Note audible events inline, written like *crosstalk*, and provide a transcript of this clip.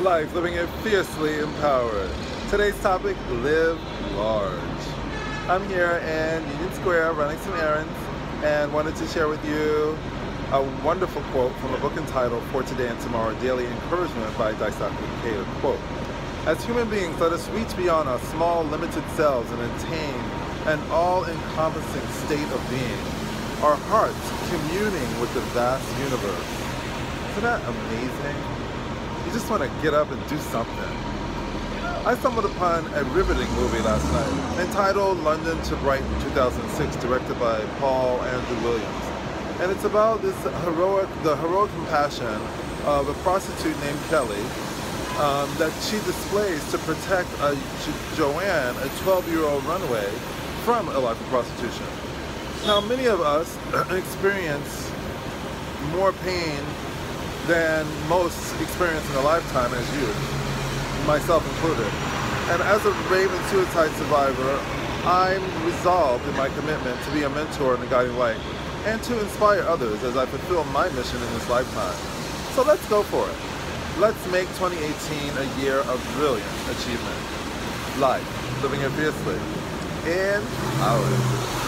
Life, living it fiercely empowered. Today's topic, live large. I'm here in Union Square running some errands and wanted to share with you a wonderful quote from a book entitled For Today and Tomorrow, Daily Encouragement by Daisaku Ikeda. Quote, As human beings, let us reach beyond our small, limited selves and attain an all-encompassing state of being, our hearts communing with the vast universe. Isn't that amazing? You just want to get up and do something. I stumbled upon a riveting movie last night entitled London to Brighton 2006, directed by Paul Andrew Williams. And it's about this heroic, the heroic compassion of a prostitute named Kelly um, that she displays to protect a, Joanne, a 12-year-old runaway, from a life of prostitution. Now, many of us *clears throat* experience more pain than most experience in a lifetime as you, myself included. And as a Raven suicide survivor, I'm resolved in my commitment to be a mentor and a guiding light and to inspire others as I fulfill my mission in this lifetime. So let's go for it. Let's make 2018 a year of brilliant achievement. Life, living it fiercely, and ours.